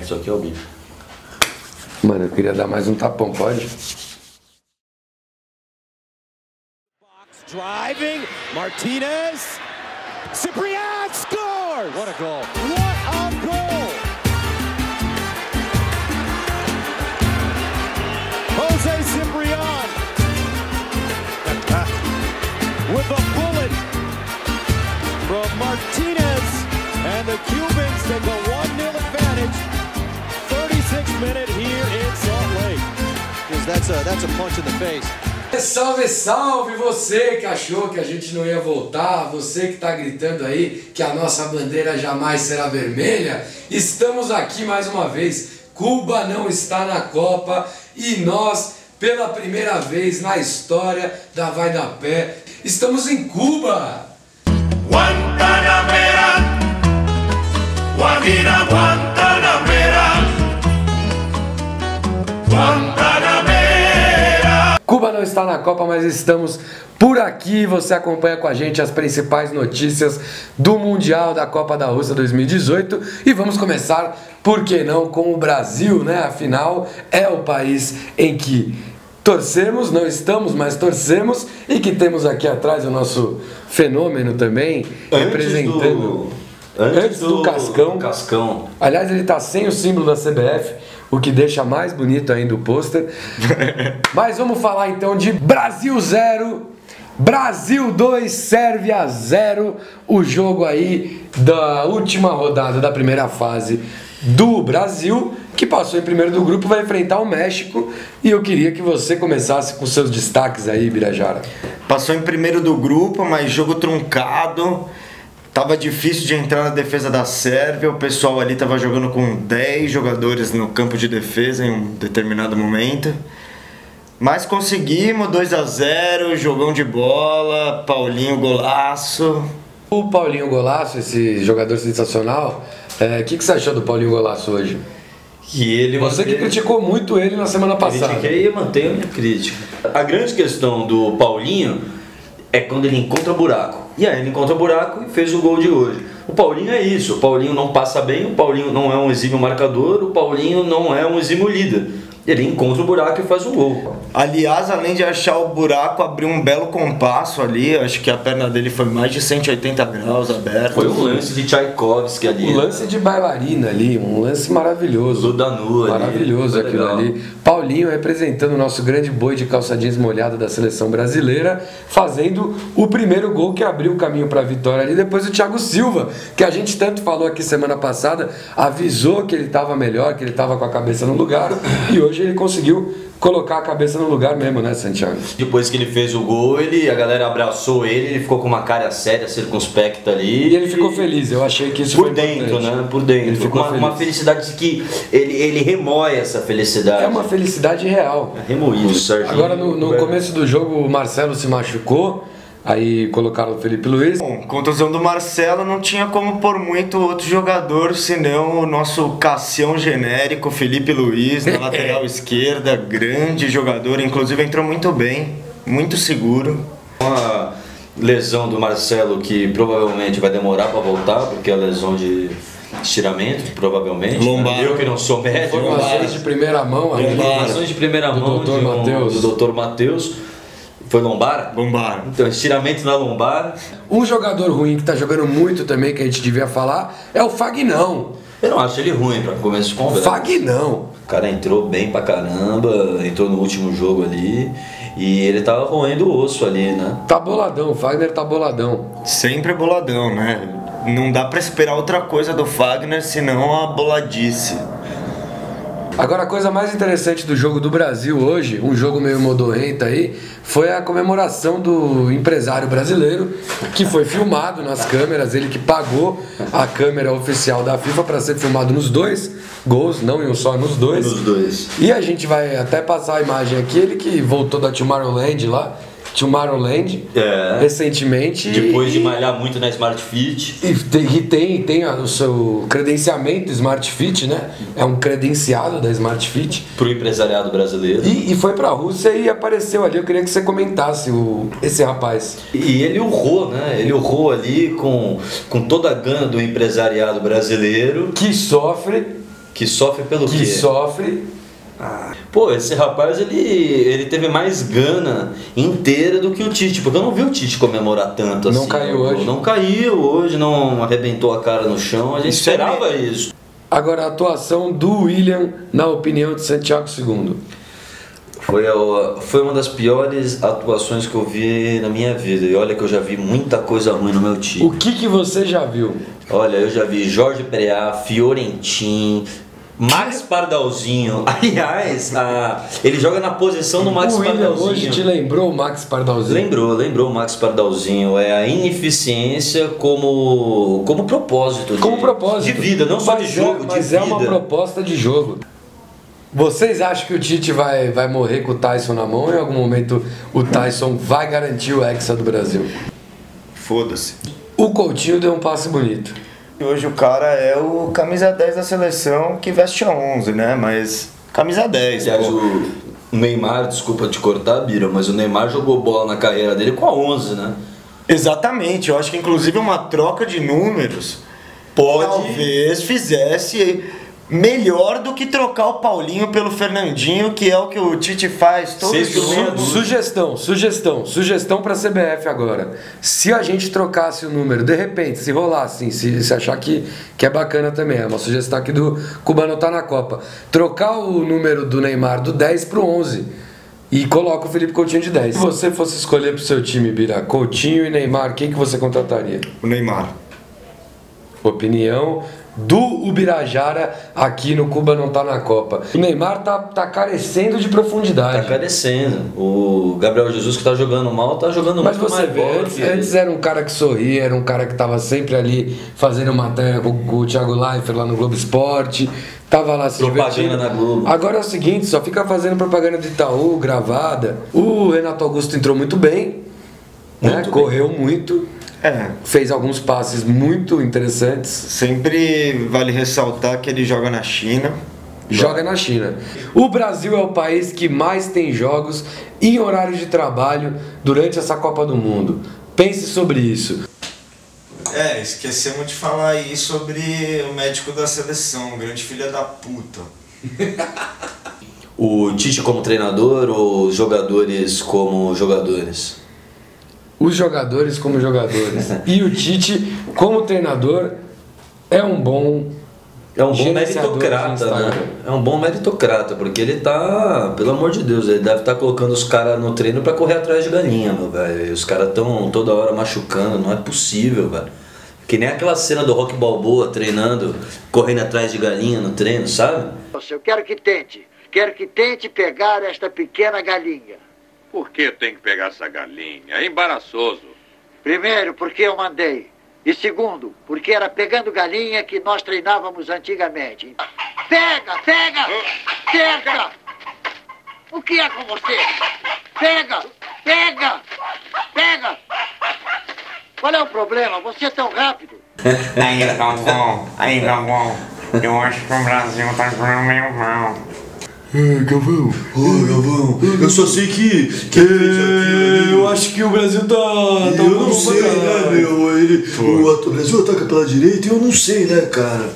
Isso aqui é o bicho. Mano, eu queria dar mais um tapão, pode? Driving, Martinez, Ciprian scores! What a goal! What a goal! Jose Ciprian with a bullet from Martinez, and the Cubans take a 1-0 advantage. 36 minute here in Salt Lake. Because that's a that's a punch in the face. Salve, salve você que achou que a gente não ia voltar, você que está gritando aí que a nossa bandeira jamais será vermelha. Estamos aqui mais uma vez. Cuba não está na Copa e nós, pela primeira vez na história da Vai da Pé, estamos em Cuba. Guantanamera, Guamina Guantanamera, não está na Copa, mas estamos por aqui. Você acompanha com a gente as principais notícias do Mundial da Copa da Rússia 2018 e vamos começar, por que não, com o Brasil, né? Afinal, é o país em que torcemos, não estamos, mas torcemos e que temos aqui atrás o nosso fenômeno também representando. Antes do Cascão. Cascão. Aliás, ele tá sem o símbolo da CBF, o que deixa mais bonito ainda o pôster. Mas vamos falar então de Brasil 0, Brasil 2, Sérvia 0, o jogo aí da última rodada da primeira fase do Brasil, que passou em primeiro do grupo, vai enfrentar o México. E eu queria que você começasse com seus destaques aí, Birajara. Passou em primeiro do grupo, mas jogo truncado. Tava difícil de entrar na defesa da Sérvia. O pessoal ali tava jogando com 10 jogadores no campo de defesa em um determinado momento. Mas conseguimos 2 a 0 jogão de bola, Paulinho golaço. O Paulinho Golaço, esse jogador sensacional, o que, que você achou do Paulinho Golaço hoje? Que ele Você que criticou muito ele na semana passada. Critiquei e mantenho a minha crítica. A grande questão do Paulinho é quando ele encontra buraco. E aí ele encontra buraco e fez o gol de hoje. O Paulinho é isso. O Paulinho não passa bem, o Paulinho não é um exímio marcador, o Paulinho não é um exímio líder. Ele encontra o buraco e faz o gol. Aliás, além de achar o buraco, abriu um belo compasso ali. Acho que a perna dele foi mais de 180 graus aberta. Foi um lance de Tchaikovsky ali. Um lance de bailarina ali, um lance maravilhoso. do Danu ali. Maravilhoso aquilo legal. ali. Paulinho representando o nosso grande boi de calça jeans molhada da seleção brasileira, fazendo o primeiro gol que abriu o caminho para a vitória ali. Depois o Thiago Silva, que a gente tanto falou aqui semana passada, avisou que ele estava melhor, que ele estava com a cabeça no lugar, e hoje ele conseguiu colocar a cabeça no lugar mesmo, né, Santiago? Depois que ele fez o gol, ele, a galera abraçou ele, ele ficou com uma cara séria, circunspecta ali. E ele ficou feliz, eu achei que isso Por foi dentro, importante. né? Por dentro. Ele ficou uma, feliz. uma felicidade que ele, ele remói essa felicidade. É uma felicidade real. Remoído, Serginho. Agora no, no começo do jogo o Marcelo se machucou, aí colocaram o Felipe Luiz. Bom, contusão do Marcelo não tinha como pôr muito outro jogador, senão o nosso Cassião genérico, Felipe Luiz, na lateral esquerda, grande jogador, inclusive entrou muito bem, muito seguro. Uma lesão do Marcelo que provavelmente vai demorar para voltar, porque é a lesão de estiramento, provavelmente. Lombar. Eu que não sou médico. Informações de primeira mão. Informações de primeira Do mão Dr. um- Matheus. do Dr. Matheus. Foi lombar? Lombar. Então, estiramento na lombar. Um jogador ruim que tá jogando muito também, que a gente devia falar, é o Fagnão. Eu não acho ele ruim para começo de conversa. Fagnão. O cara entrou bem pra caramba, entrou no último jogo ali e ele tava roendo o osso ali, né? Tá boladão, o Fagner tá boladão. Sempre boladão, né? Não dá pra esperar outra coisa do Fagner senão a boladice. Agora a coisa mais interessante do jogo do Brasil hoje, um jogo meio modorrento aí, foi a comemoração do empresário brasileiro que foi filmado nas câmeras, ele que pagou a câmera oficial da FIFA para ser filmado nos dois gols, não em um só, nos dois. Nos dois. E a gente vai até passar a imagem aqui, ele que voltou da Tomorrowland lá, Tomorrowland, É. recentemente. Depois de e- malhar muito na Smart Fit. e tem, e tem, tem a- o seu credenciamento Smart Fit, né? É um credenciado da Smart Fit. Pro empresariado brasileiro. E, e foi pra Rússia e apareceu ali. Eu queria que você comentasse o, esse rapaz. E ele urrou, né? Ele urrou ali com, com toda a gana do empresariado brasileiro. Que sofre Que sofre pelo que quê? sofre. Pô, esse rapaz ele, ele teve mais gana inteira do que o Tite, porque eu não vi o Tite comemorar tanto Não assim. caiu pô. hoje. Não caiu hoje, não arrebentou a cara no chão, a gente Isso é esperava isso. Agora a atuação do William, na opinião de Santiago II. Foi, a- foi uma das piores atuações que eu vi na minha vida. E olha que eu já vi muita coisa ruim no meu time. O que, que você já viu? Olha, eu já vi Jorge Preá, Fiorentin, Max Pardalzinho. Aliás, a- ele joga na posição do Max o Pardalzinho. hoje te lembrou o Max Pardalzinho? Lembrou, lembrou o Max Pardalzinho. É a ineficiência como, como propósito. de- Como propósito. De vida, não só de Mas jogo, é, de Mas vida. é uma proposta de jogo. Vocês acham que o Tite vai, vai morrer com o Tyson na mão ou em algum momento o Tyson vai garantir o Hexa do Brasil? Foda-se. O Coutinho deu um passe bonito. E Hoje o cara é o camisa 10 da seleção que veste a 11, né? Mas camisa 10, Aliás, pô. o Neymar, desculpa te cortar, Bira, mas o Neymar jogou bola na carreira dele com a 11, né? Exatamente, eu acho que inclusive uma troca de números Pode. talvez fizesse melhor do que trocar o Paulinho pelo Fernandinho, que é o que o Tite faz todo jogo. cento. Sugestão, sugestão, sugestão pra CBF agora. Se a gente trocasse o número, de repente, se rolar assim, se, se achar que, que é bacana também, é uma sugestão aqui do Cubano tá na Copa. Trocar o número do Neymar do 10 pro 11 e coloca o Felipe Coutinho de 10. Se você fosse escolher pro seu time, Bira, Coutinho e Neymar, quem que você contrataria? O Neymar. Opinião do Ubirajara aqui no Cuba não tá na Copa. O Neymar tá, tá carecendo de Tá profundidade. carecendo. O Gabriel Jesus que tá jogando mal, tá jogando Mas muito você mais vê, antes, antes era um cara que sorria, era um cara que tava sempre ali fazendo matéria com, com o Thiago Leifert lá no Globo Esporte, tava lá se Propaganda divertindo. na Globo. Agora é o seguinte, só fica fazendo propaganda de Itaú, gravada. O Renato Augusto entrou muito bem, né? Muito bem. correu muito, É, fez alguns passes muito interessantes. sempre vale ressaltar que ele joga na China. Joga na China. O Brasil é o país que mais tem jogos em horário de trabalho durante essa Copa do Mundo. Pense sobre isso. É, esquecemos de falar aí sobre o médico da seleção, grande filha da puta. O Tite como treinador ou os jogadores como jogadores? Os jogadores como jogadores. e o Tite, como treinador, é um bom. É um bom meritocrata, né? É um bom meritocrata, porque ele tá, pelo amor de Deus, ele deve estar colocando os caras no treino pra correr atrás de galinha, meu velho. Os caras tão toda hora machucando, não é possível, velho. Que nem aquela cena do Rock Balboa treinando, correndo atrás de galinha no treino, sabe? Eu quero que tente. Quero que tente pegar esta pequena galinha. Por que tem que pegar essa galinha? É embaraçoso. Primeiro, porque eu mandei. E segundo, porque era pegando galinha que nós treinávamos antigamente. Pega, pega! Pega! O que é com você? Pega! Pega! Pega! Qual é o problema? Você é tão rápido. Aí, Galvão, aí, Galvão, eu acho que o Brasil tá jogando meio mal. Galvão, ô Galvão, eu só sei que. que eu acho que o Brasil tá. tá eu não sei, né, meu? Ele, o, o Brasil ataca pela direita e eu não sei, né, cara?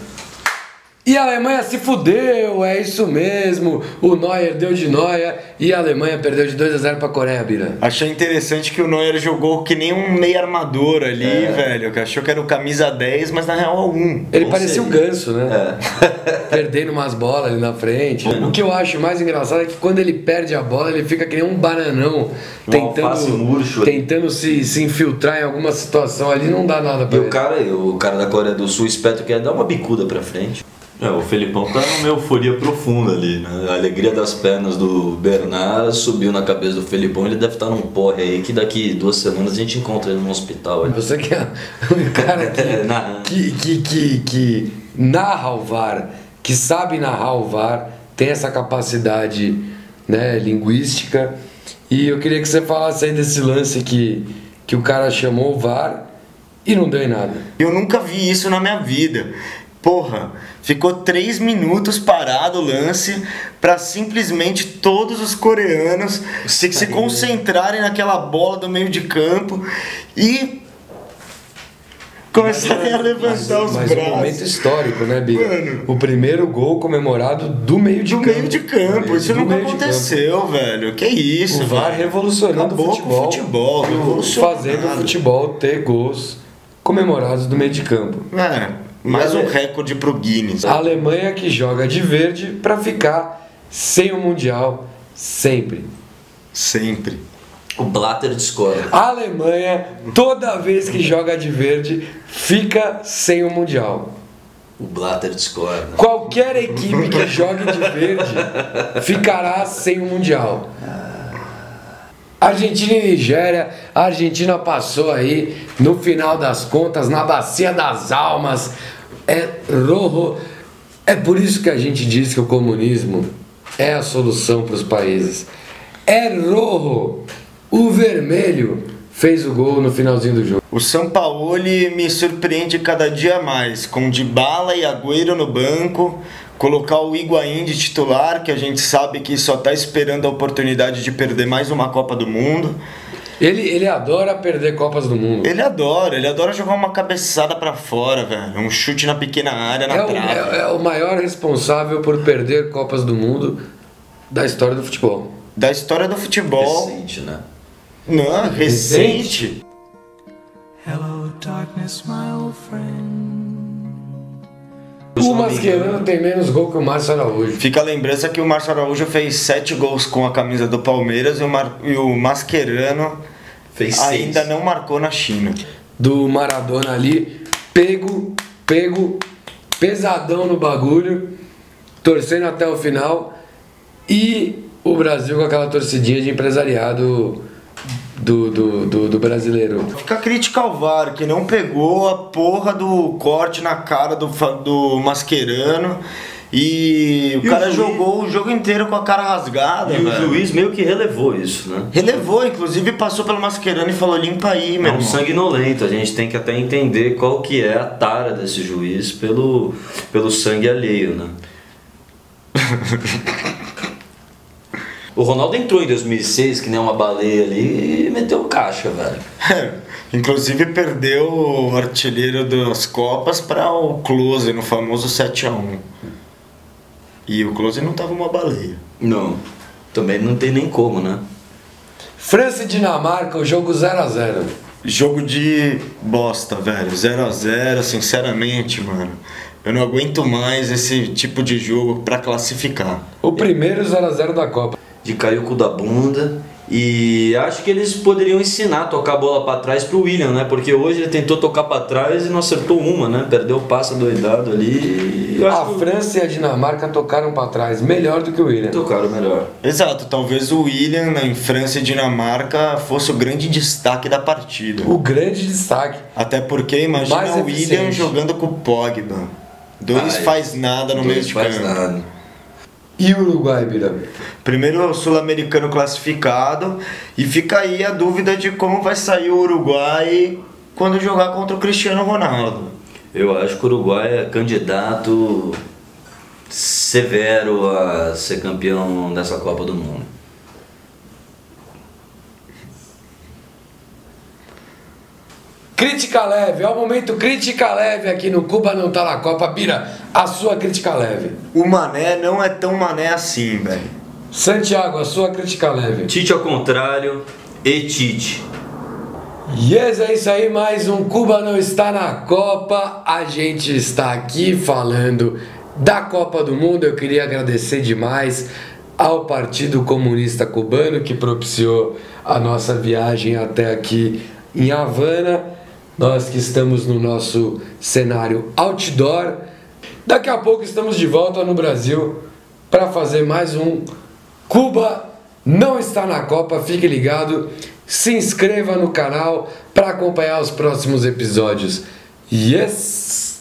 E a Alemanha se fudeu, é isso mesmo. O Neuer deu de Neuer e a Alemanha perdeu de 2 a 0 pra Coreia, Bira. Achei interessante que o Neuer jogou que nem um meio armador ali, velho. Que achou que era o camisa 10, mas na real é o 1. Ele Ou parecia um seja, ganso, né? Perdendo umas bolas ali na frente. O que eu acho mais engraçado é que quando ele perde a bola, ele fica que nem um bananão murcho tentando, ali. tentando se, se infiltrar em alguma situação ali, não dá nada pra E ele. o cara, o cara da Coreia do Sul espeta que ia dar uma bicuda pra frente. É, o Felipão tá numa euforia profunda ali, né? A alegria das pernas do Bernard subiu na cabeça do Felipão. Ele deve estar num porre aí que daqui duas semanas a gente encontra ele no hospital. ali. Você que é um cara que, É, narrando. que, que, que, que narra o VAR, que sabe narrar o VAR, tem essa capacidade né, linguística. E eu queria que você falasse aí desse lance que, que o cara chamou o VAR e não deu em nada. Eu nunca vi isso na minha vida. Porra, ficou três minutos parado o lance pra simplesmente todos os coreanos se, se concentrarem naquela bola do meio de campo e começarem a levantar os Mas um braços. momento histórico, né, Biga? Mano. O primeiro gol comemorado do meio de Do campo. meio de campo, isso nunca aconteceu, velho. Que isso, O VAR velho. revolucionando Acabou o futebol. futebol. Fazendo o futebol ter gols comemorados do meio de campo. É, mais um recorde pro Guinness. A Alemanha que joga de verde para ficar sem o Mundial sempre. Sempre. O Blatter discorda. A Alemanha, toda vez que joga de verde, fica sem o Mundial. O Blatter discorda. Qualquer equipe que jogue de verde ficará sem o Mundial. Argentina e Nigéria, a Argentina passou aí no final das contas, na bacia das almas. É rojo. É por isso que a gente diz que o comunismo é a solução para os países. É rojo. O vermelho fez o gol no finalzinho do jogo. O São Paulo me surpreende cada dia mais, com Dybala e Agüero no banco, colocar o Higuaín de titular, que a gente sabe que só tá esperando a oportunidade de perder mais uma Copa do Mundo. Ele, ele adora perder Copas do Mundo. Ele adora, ele adora jogar uma cabeçada pra fora, velho. Um chute na pequena área, na É o, trave. é- é o maior responsável por perder Copas do Mundo da história do futebol. Da história do futebol. Recente, né? Não, recente. Hello, darkness, my old friend. O Mascherano tem menos gol que o Márcio Araújo. Fica a lembrança que o Márcio Araújo fez sete gols com a camisa do Palmeiras e o, Mar... e o Mascherano Fez ainda seis. não marcou na China. Do Maradona ali, pego, pego, pesadão no bagulho, torcendo até o final. E o Brasil com aquela torcidinha de empresariado do, do, do, do brasileiro. Fica a crítica ao VAR, que não pegou a porra do corte na cara do, do Mascherano. E o E o cara juiz? jogou o jogo inteiro com a cara rasgada, E o velho. juiz meio que relevou isso, né? Relevou, inclusive passou pelo Mascherano e falou: limpa aí, meu É um irmão. sanguinolento, a gente tem que até entender qual que é a tara desse juiz pelo, pelo sangue alheio, né? O Ronaldo entrou em 2006, que nem uma baleia ali, e meteu caixa, velho. Inclusive perdeu o artilheiro das Copas para o Close no famoso 7x1. E o Close não tava uma baleia. Não, também não tem nem como, né? França e Dinamarca, o jogo 0 a 0 Jogo de bosta, velho. 0x0, sinceramente, mano. Eu não aguento mais esse tipo de jogo pra classificar. O primeiro 0 a 0 da Copa. De cair o cu da bunda. E acho que eles poderiam ensinar a tocar a bola pra trás pro William, né? Porque hoje ele tentou tocar pra trás e não acertou uma, né? Perdeu o passe doidado ali. A que França e a Dinamarca tocaram para trás, melhor do que o William. tocaram melhor. Exato, talvez o William né, em França e Dinamarca fosse o grande destaque da partida. O grande destaque. Até porque imagina Mais o William eficiente. jogando com o Pogba. Dois Ai, faz nada no Dois meio de faz campo. nada. E o Uruguai, Bira? Primeiro o sul-americano classificado e fica aí a dúvida de como vai sair o Uruguai quando jogar contra o Cristiano Ronaldo. Eu acho que o Uruguai é candidato severo a ser campeão dessa Copa do Mundo. Crítica leve, é o momento crítica leve aqui no Cuba não tá na Copa. Bira, a sua crítica leve. O Mané não é tão Mané assim, velho. Santiago, a sua crítica leve. Tite ao contrário e Tite. Yes, é isso aí, mais um Cuba não está na Copa. A gente está aqui falando da Copa do Mundo. Eu queria agradecer demais ao Partido Comunista Cubano que propiciou a nossa viagem até aqui em Havana. Nós que estamos no nosso cenário outdoor. Daqui a pouco estamos de volta no Brasil para fazer mais um Cuba não está na Copa. Fique ligado, se inscreva no canal para acompanhar os próximos episódios. Yes!